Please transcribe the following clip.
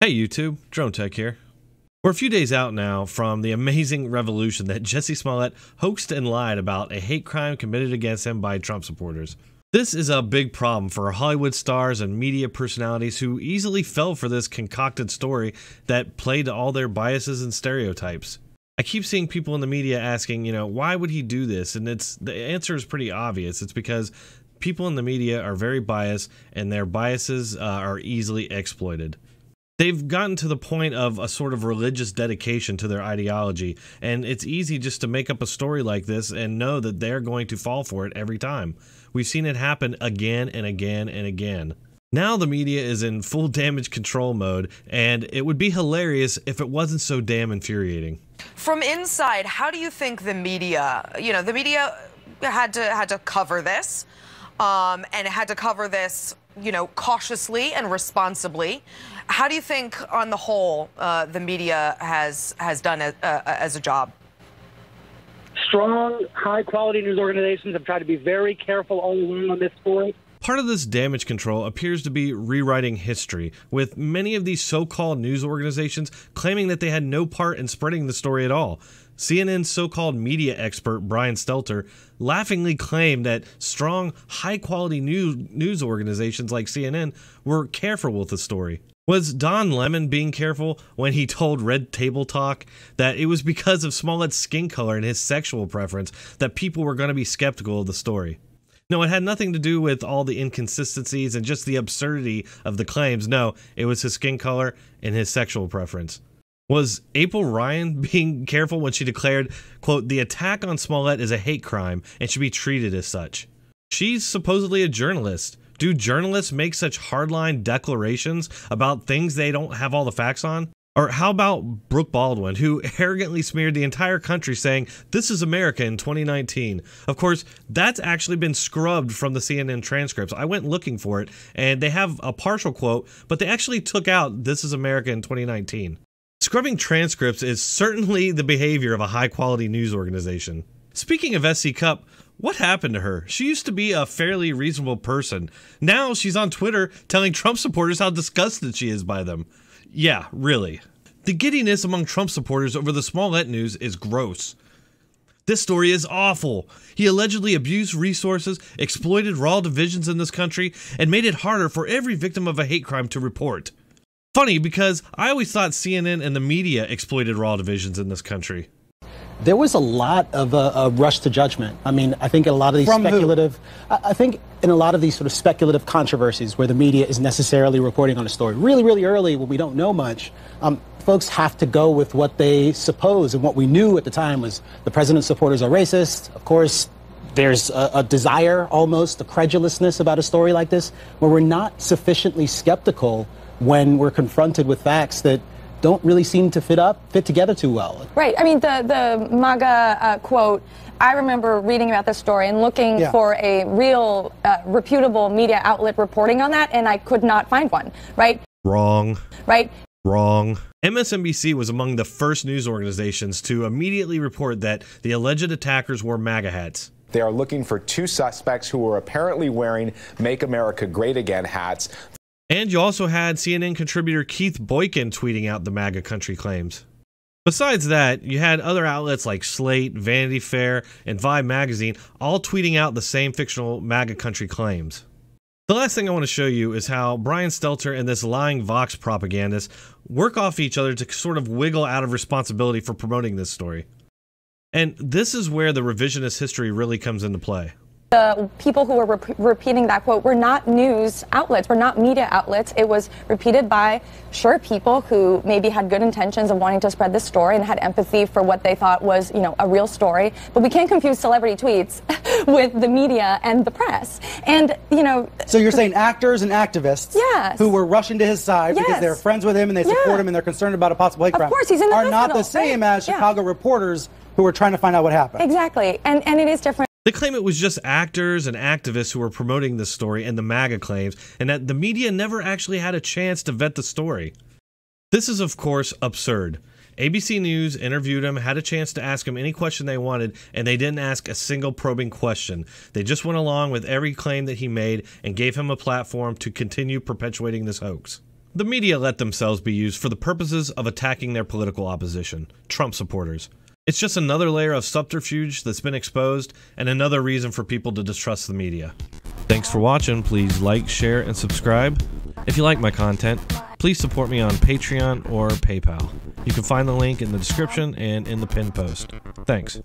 Hey YouTube, Dronetek here. We're a few days out now from the amazing revolution that Jussie Smollett hoaxed and lied about a hate crime committed against him by Trump supporters. This is a big problem for Hollywood stars and media personalities who easily fell for this concocted story that played to all their biases and stereotypes. I keep seeing people in the media asking, you know, why would he do this? And it's the answer is pretty obvious. It's because people in the media are very biased and their biases uh, are easily exploited they've gotten to the point of a sort of religious dedication to their ideology and it's easy just to make up a story like this and know that they're going to fall for it every time. We've seen it happen again and again and again. Now the media is in full damage control mode and it would be hilarious if it wasn't so damn infuriating. From inside how do you think the media you know the media had to had to cover this um, and it had to cover this you know cautiously and responsibly how do you think, on the whole, uh, the media has has done a, uh, as a job? Strong, high quality news organizations have tried to be very careful all along on this story. Part of this damage control appears to be rewriting history, with many of these so called news organizations claiming that they had no part in spreading the story at all. CNN's so called media expert Brian Stelter laughingly claimed that strong, high quality news, news organizations like CNN were careful with the story. Was Don Lemon being careful when he told Red Table Talk that it was because of Smollett's skin color and his sexual preference that people were going to be skeptical of the story? No, it had nothing to do with all the inconsistencies and just the absurdity of the claims. No, it was his skin color and his sexual preference. Was April Ryan being careful when she declared, quote, the attack on Smollett is a hate crime and should be treated as such? She's supposedly a journalist do journalists make such hardline declarations about things they don't have all the facts on? Or how about Brooke Baldwin, who arrogantly smeared the entire country saying, This is America in 2019? Of course, that's actually been scrubbed from the CNN transcripts. I went looking for it, and they have a partial quote, but they actually took out, This is America in 2019. Scrubbing transcripts is certainly the behavior of a high quality news organization. Speaking of S.E. Cupp, what happened to her? She used to be a fairly reasonable person. Now she's on Twitter telling Trump supporters how disgusted she is by them. Yeah, really. The giddiness among Trump supporters over the Smollett news is gross. This story is awful. He allegedly abused resources, exploited raw divisions in this country, and made it harder for every victim of a hate crime to report. Funny because I always thought CNN and the media exploited raw divisions in this country there was a lot of a, a, rush to judgment. I mean, I think in a lot of these From speculative, I, I, think in a lot of these sort of speculative controversies where the media is necessarily reporting on a story really, really early when we don't know much, um, folks have to go with what they suppose. And what we knew at the time was the president's supporters are racist. Of course, there's a, a desire, almost a credulousness about a story like this, where we're not sufficiently skeptical when we're confronted with facts that don't really seem to fit up, fit together too well. Right. I mean, the the MAGA uh, quote. I remember reading about this story and looking yeah. for a real, uh, reputable media outlet reporting on that, and I could not find one. Right. Wrong. Right. Wrong. MSNBC was among the first news organizations to immediately report that the alleged attackers wore MAGA hats. They are looking for two suspects who were apparently wearing Make America Great Again hats. And you also had CNN contributor Keith Boykin tweeting out the MAGA country claims. Besides that, you had other outlets like Slate, Vanity Fair, and Vibe magazine all tweeting out the same fictional MAGA country claims. The last thing I want to show you is how Brian Stelter and this lying Vox propagandist work off each other to sort of wiggle out of responsibility for promoting this story. And this is where the revisionist history really comes into play the people who were re- repeating that quote were not news outlets, were not media outlets. It was repeated by, sure, people who maybe had good intentions of wanting to spread this story and had empathy for what they thought was, you know, a real story. But we can't confuse celebrity tweets with the media and the press. And, you know. So you're saying actors and activists yes. who were rushing to his side yes. because they're friends with him and they support yeah. him and they're concerned about a possible hate crime. Of course, he's in the Are hospital, not the same right? as Chicago yeah. reporters who were trying to find out what happened. Exactly. And, and it is different. They claim it was just actors and activists who were promoting this story and the MAGA claims, and that the media never actually had a chance to vet the story. This is, of course, absurd. ABC News interviewed him, had a chance to ask him any question they wanted, and they didn't ask a single probing question. They just went along with every claim that he made and gave him a platform to continue perpetuating this hoax. The media let themselves be used for the purposes of attacking their political opposition, Trump supporters. It's just another layer of subterfuge that's been exposed and another reason for people to distrust the media. Thanks for watching. Please like, share, and subscribe. If you like my content, please support me on Patreon or PayPal. You can find the link in the description and in the pinned post. Thanks.